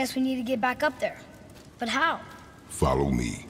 guess we need to get back up there. But how? Follow me.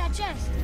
chest.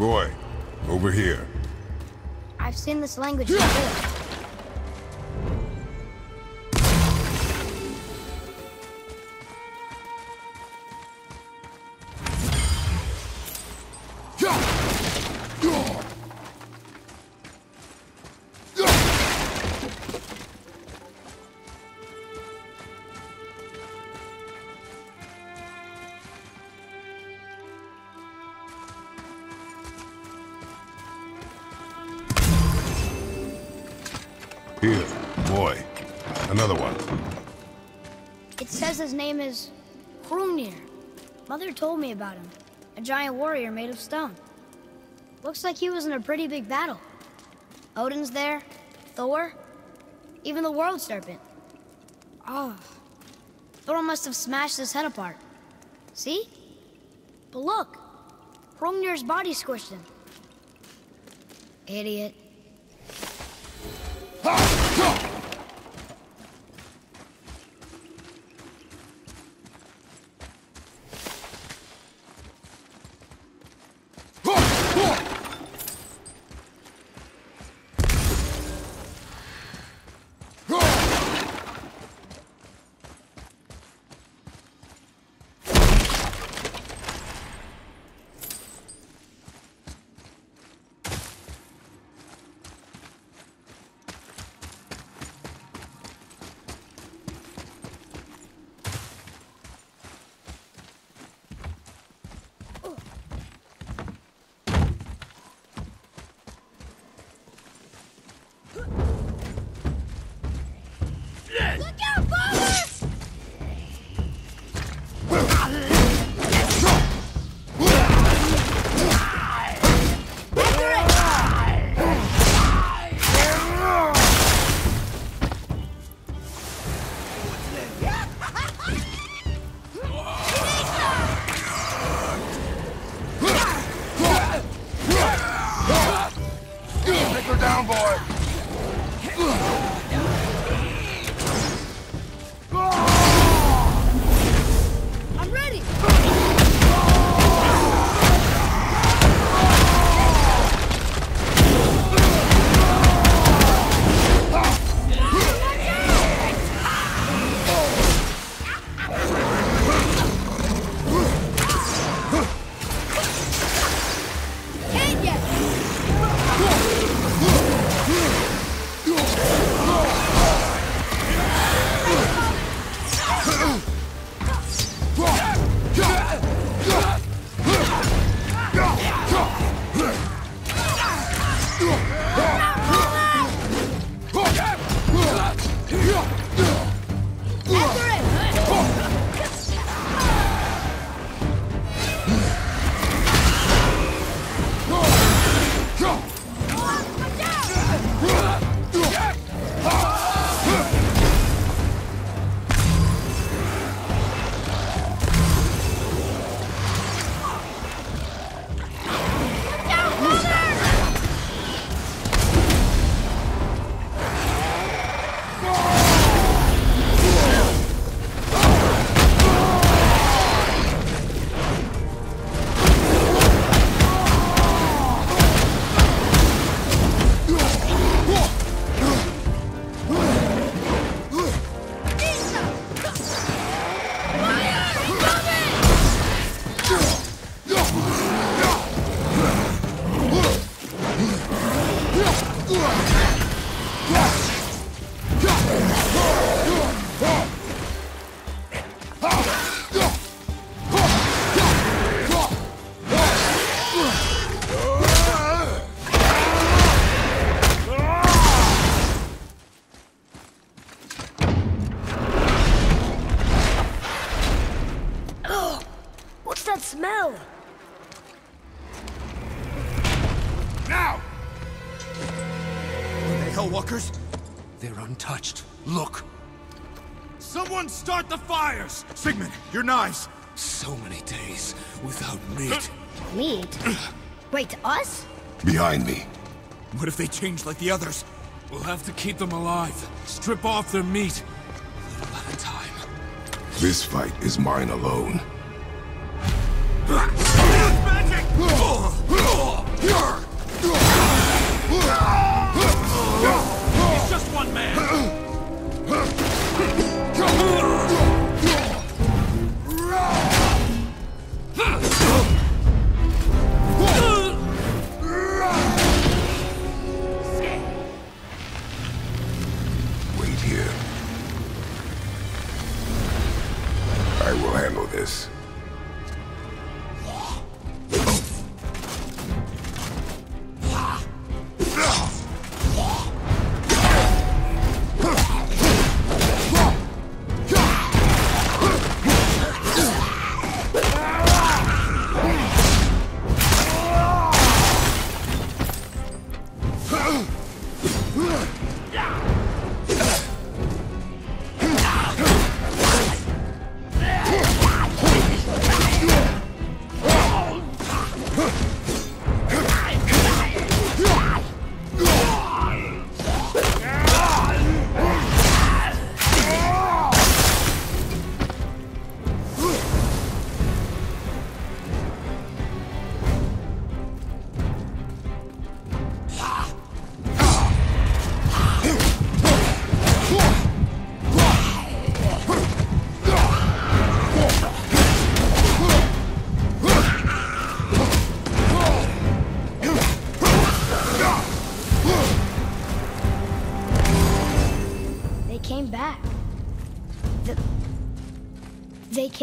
Boy, over here. I've seen this language before. Here, boy. Another one. It says his name is Hrungnir. Mother told me about him. A giant warrior made of stone. Looks like he was in a pretty big battle. Odin's there, Thor, even the World Serpent. Oh. Thor must have smashed his head apart. See? But look, Hrungnir's body squished him. Idiot. Look down, boy! What's Hellwalkers? They're untouched. Look! Someone start the fires! Sigmund, your knives! So many days without meat. Meat? Wait, us? Behind me. What if they change like the others? We'll have to keep them alive. Strip off their meat. A little at a time. This fight is mine alone.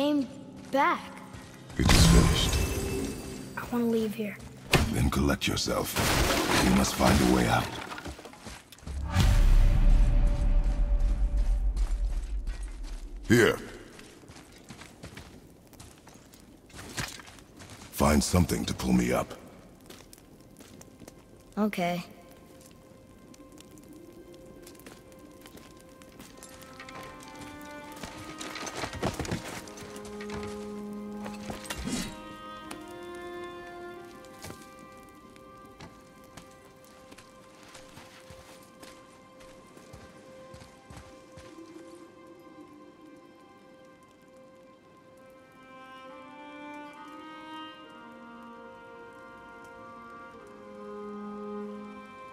Came back. It is finished. I want to leave here. Then collect yourself. We must find a way out. Here. Find something to pull me up. Okay.